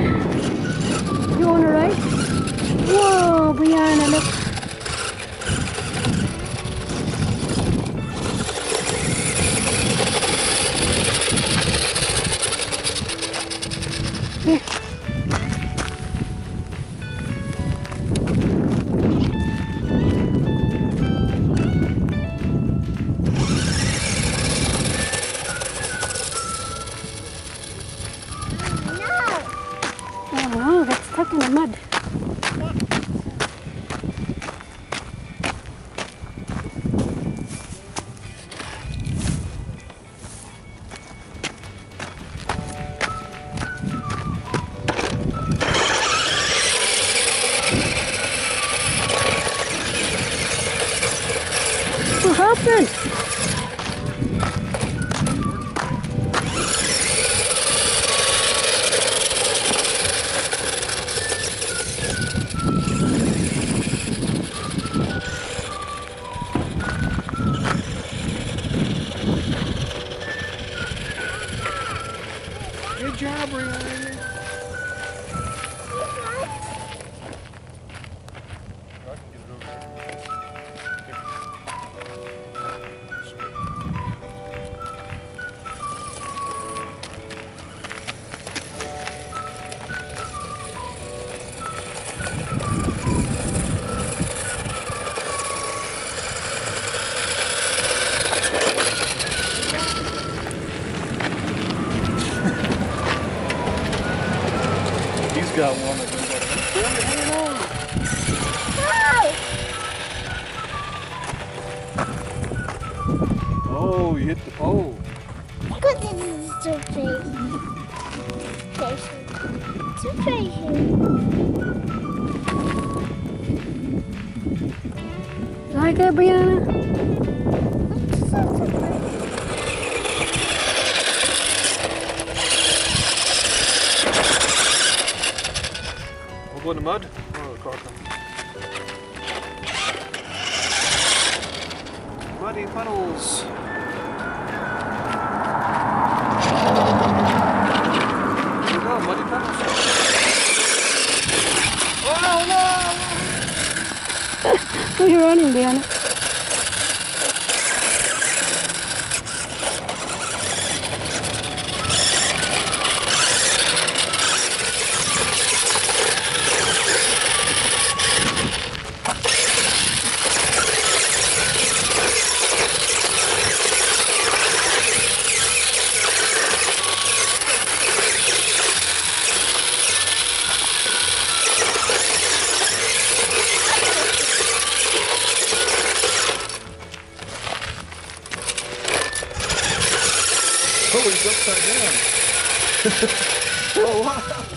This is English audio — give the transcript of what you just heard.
You wanna ride? Whoa, we are in a look. stuck in the mud. What happened? Job, Brianna. Got one of them. Brianna, hang on. Oh, you hit the oh. pole. But this is so crazy. So crazy. Like that, Brianna? In the mud. Oh, coming. Muddy puddles. Muddy puddles. Oh no! Where you running, Brianna? Deus, tá ganhando.